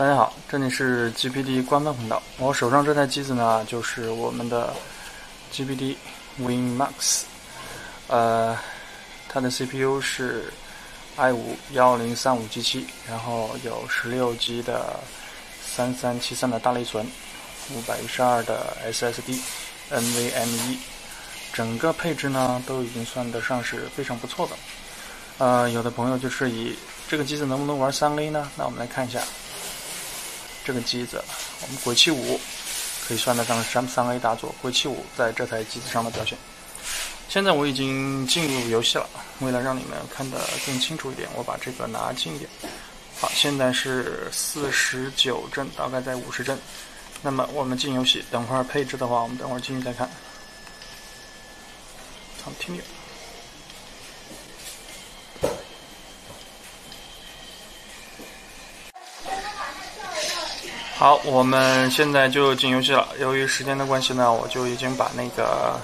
大家好，这里是 GPD 官方频道。我手上这台机子呢，就是我们的 GPD Win Max，呃，它的 CPU 是 i5 幺零三五 G 七，然后有十六 G 的三三七三的大内存，五百一十二的 SSD，NVMe，整个配置呢都已经算得上是非常不错的。呃，有的朋友就是以这个机子能不能玩三 A 呢？那我们来看一下。这个机子，我们鬼泣五可以算得上三三 A 大作。鬼泣五在这台机子上的表现。现在我已经进入游戏了，为了让你们看得更清楚一点，我把这个拿近一点。好，现在是四十九帧，大概在五十帧。那么我们进游戏，等会儿配置的话，我们等会儿进去再看。Continue。好，我们现在就进游戏了。由于时间的关系呢，我就已经把那个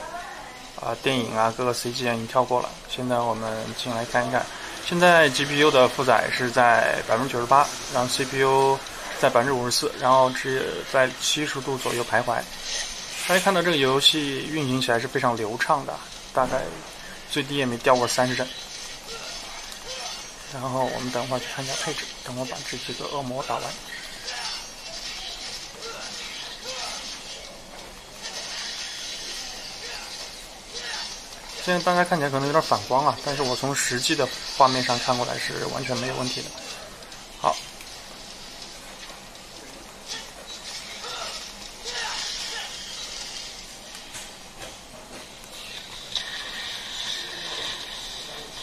啊电影啊各个 CG 已经跳过了。现在我们进来看一看。现在 GPU 的负载是在百分之九十八，然后 CPU 在百分之五十四，然后只在七十度左右徘徊。大家看到这个游戏运行起来是非常流畅的，大概最低也没掉过三十帧。然后我们等会儿去看一下配置，等我把这几个恶魔打完。现在大家看起来可能有点反光啊，但是我从实际的画面上看过来是完全没有问题的。好，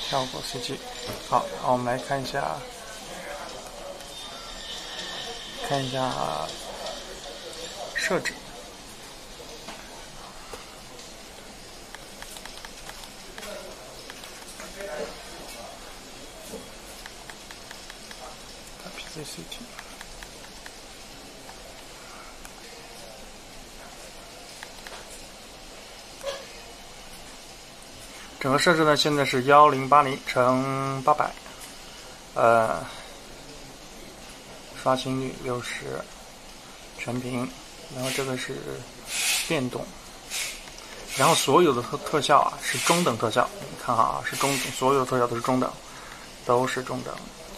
跳过 CG。好，我们来看一下，看一下设置。整个设置呢，现在是幺零八零乘八百，呃，刷新率六十，全屏，然后这个是变动，然后所有的特特效啊是中等特效，你看哈啊是中，所有的特效都是中等，都是中等。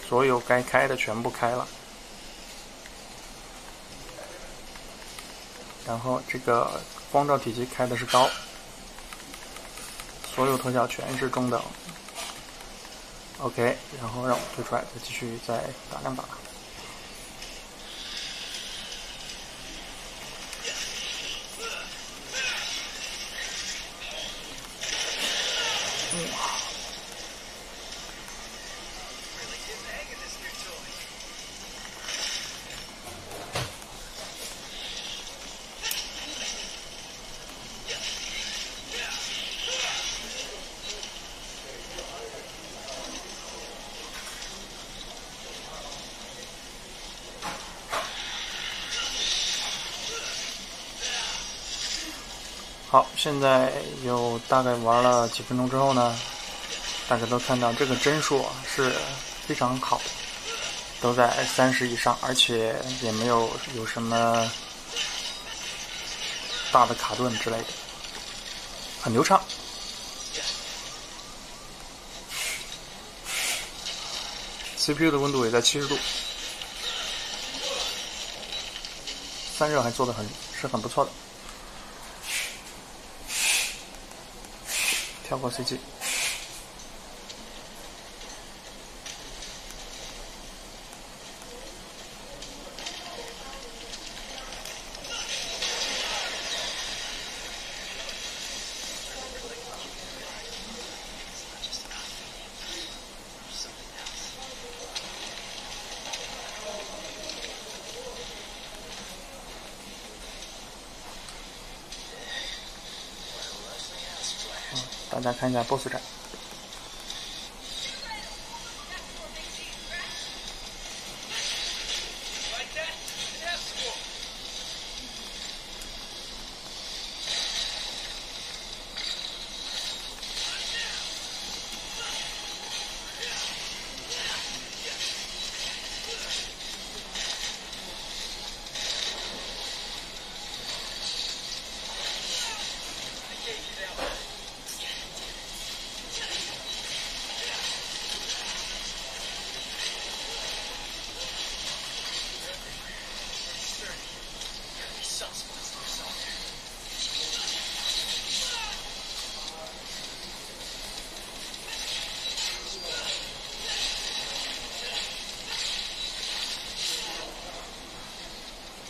所有该开的全部开了，然后这个光照体积开的是高，所有特效全是中等。OK，然后让我退出来，再继续再打两把。好，现在有大概玩了几分钟之后呢，大家都看到这个帧数啊是非常好，都在三十以上，而且也没有有什么大的卡顿之类的，很流畅。CPU 的温度也在七十度，散热还做的很是很不错的。跳过 CG。大家看一下 BOSS 战。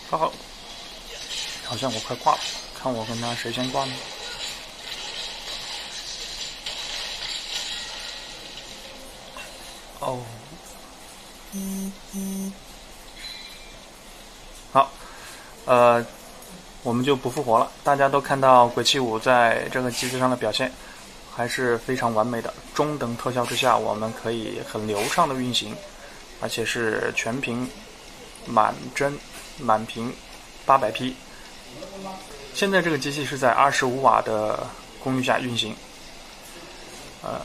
好，好好像我快挂了，看我跟他谁先挂呢？哦，好，呃，我们就不复活了。大家都看到鬼泣五在这个机子上的表现，还是非常完美的。中等特效之下，我们可以很流畅的运行，而且是全屏满帧。满屏八百 P，现在这个机器是在二十五瓦的功率下运行。呃，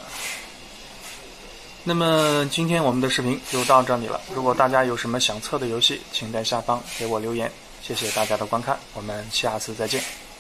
那么今天我们的视频就到这里了。如果大家有什么想测的游戏，请在下方给我留言。谢谢大家的观看，我们下次再见。